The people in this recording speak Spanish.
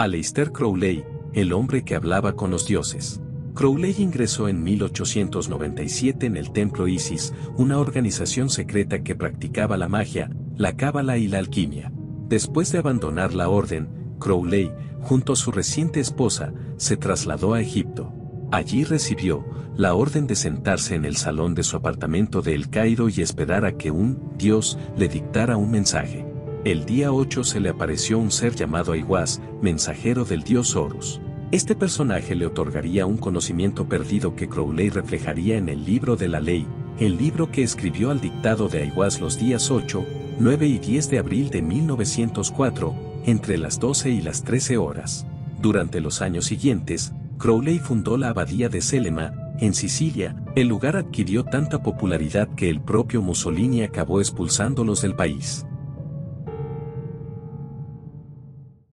Aleister Crowley, el hombre que hablaba con los dioses. Crowley ingresó en 1897 en el Templo Isis, una organización secreta que practicaba la magia, la cábala y la alquimia. Después de abandonar la orden, Crowley, junto a su reciente esposa, se trasladó a Egipto. Allí recibió la orden de sentarse en el salón de su apartamento de El Cairo y esperar a que un Dios le dictara un mensaje. El día 8 se le apareció un ser llamado Aiwaz, mensajero del dios Horus. Este personaje le otorgaría un conocimiento perdido que Crowley reflejaría en el libro de la ley, el libro que escribió al dictado de Aiwaz los días 8, 9 y 10 de abril de 1904, entre las 12 y las 13 horas. Durante los años siguientes, Crowley fundó la abadía de Selema, en Sicilia, el lugar adquirió tanta popularidad que el propio Mussolini acabó expulsándolos del país.